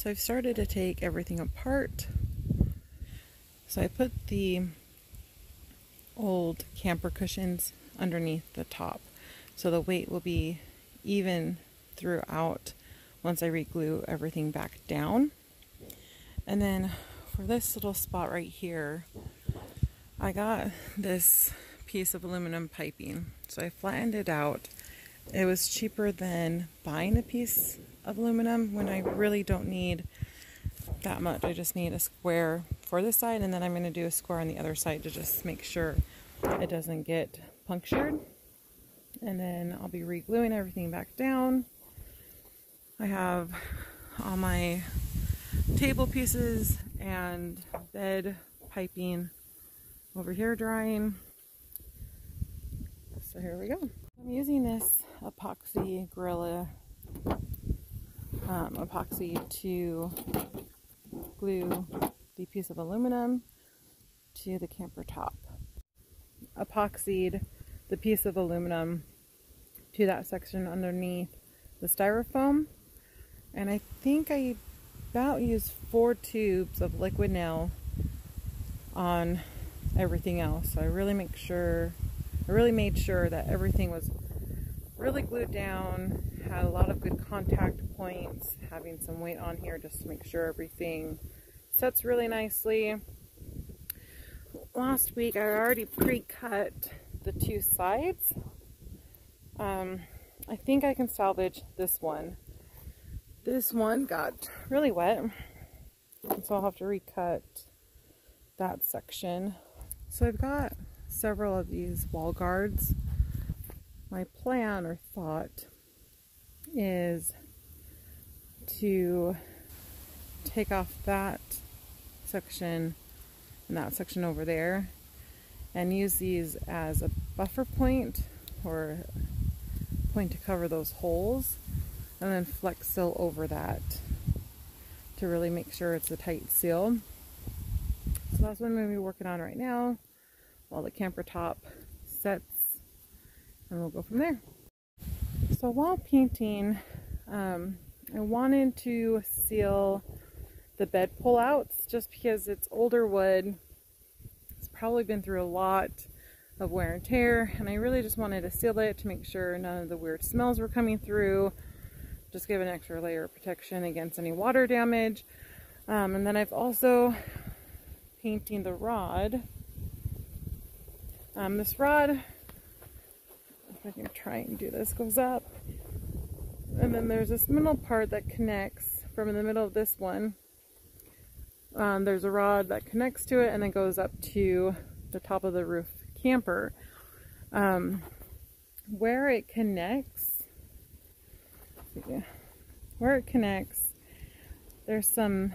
So I've started to take everything apart. So I put the old camper cushions underneath the top. So the weight will be even throughout once I reglue everything back down. And then for this little spot right here, I got this piece of aluminum piping. So I flattened it out. It was cheaper than buying a piece of aluminum when I really don't need that much. I just need a square for this side and then I'm going to do a square on the other side to just make sure it doesn't get punctured. And then I'll be re-gluing everything back down. I have all my table pieces and bed piping over here drying. So here we go. I'm using this epoxy Gorilla um, epoxy to glue the piece of aluminum to the camper top. Epoxied the piece of aluminum to that section underneath the styrofoam and I think I about used four tubes of liquid nail on everything else. So I really make sure, I really made sure that everything was really glued down, had a lot of good contact having some weight on here just to make sure everything sets really nicely. Last week I already pre-cut the two sides. Um, I think I can salvage this one. This one got really wet, so I'll have to recut that section. So I've got several of these wall guards. My plan or thought is to take off that section and that section over there and use these as a buffer point or point to cover those holes and then flex seal over that to really make sure it's a tight seal. So that's what I'm going to be working on right now while the camper top sets and we'll go from there. So while painting, um, I wanted to seal the bed pullouts just because it's older wood. It's probably been through a lot of wear and tear and I really just wanted to seal it to make sure none of the weird smells were coming through just give an extra layer of protection against any water damage. Um, and then I've also painting the rod. Um, this rod, if I can try and do this, goes up. And then there's this middle part that connects from the middle of this one. Um, there's a rod that connects to it and then goes up to the top of the roof camper. Um, where it connects where it connects, there's some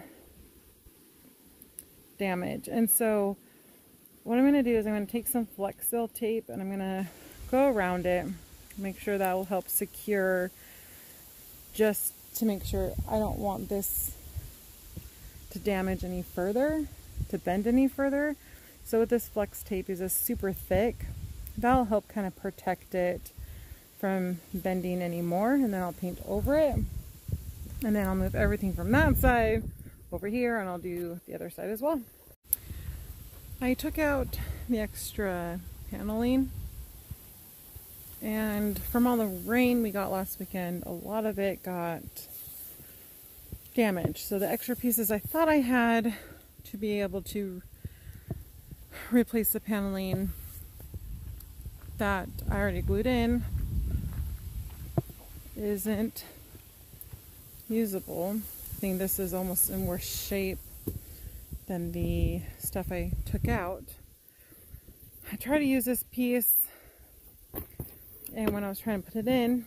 damage. And so what I'm going to do is I'm going to take some Flex Seal tape and I'm going to go around it, make sure that will help secure just to make sure I don't want this to damage any further, to bend any further. So with this flex tape is a super thick, that'll help kind of protect it from bending anymore and then I'll paint over it and then I'll move everything from that side over here and I'll do the other side as well. I took out the extra paneling and from all the rain we got last weekend a lot of it got damaged so the extra pieces I thought I had to be able to replace the paneling that I already glued in isn't usable. I think this is almost in worse shape than the stuff I took out. I try to use this piece and when I was trying to put it in,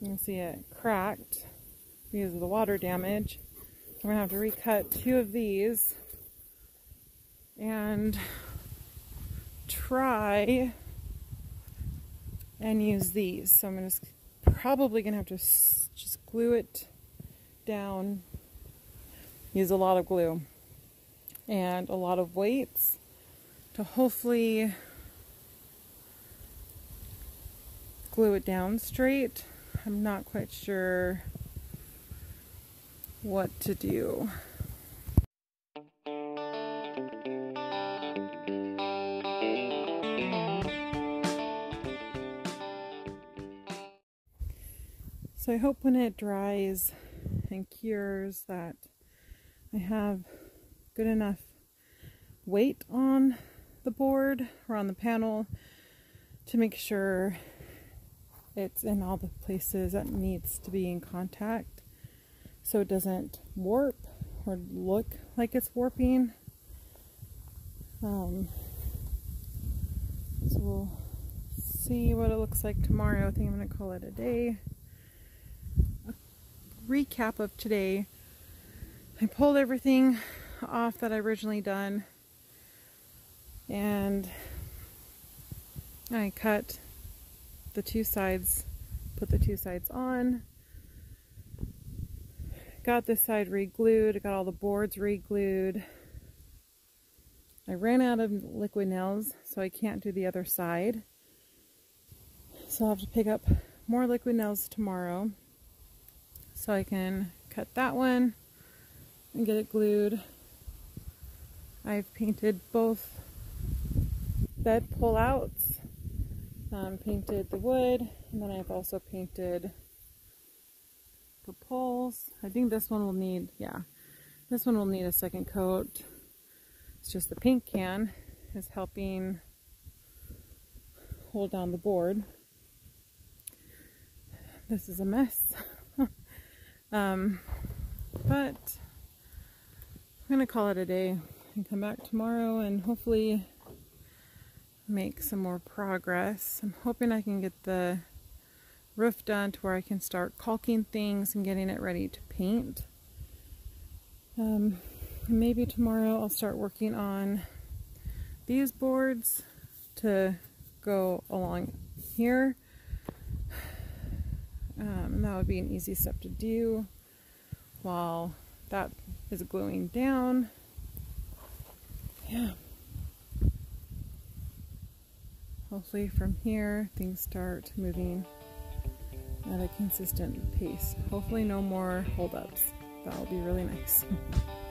you can see it cracked because of the water damage. I'm to have to recut two of these and try and use these. So I'm to probably going to have to just glue it down. Use a lot of glue and a lot of weights to hopefully glue it down straight. I'm not quite sure what to do. So I hope when it dries and cures that I have good enough weight on the board or on the panel to make sure it's in all the places that needs to be in contact so it doesn't warp or look like it's warping. Um, so we'll see what it looks like tomorrow. I think I'm going to call it a day recap of today. I pulled everything off that I originally done and I cut the two sides, put the two sides on, got this side re-glued, got all the boards re-glued. I ran out of liquid nails, so I can't do the other side. So I'll have to pick up more liquid nails tomorrow so I can cut that one and get it glued. I've painted both bed pullouts, um, painted the wood, and then I've also painted the poles. I think this one will need, yeah, this one will need a second coat. It's just the paint can is helping hold down the board. This is a mess. Um, but I'm going to call it a day and come back tomorrow and hopefully make some more progress. I'm hoping I can get the roof done to where I can start caulking things and getting it ready to paint. Um, maybe tomorrow I'll start working on these boards to go along here um, that would be an easy step to do while that is gluing down. Yeah. Hopefully from here things start moving at a consistent pace. Hopefully no more holdups. That will be really nice.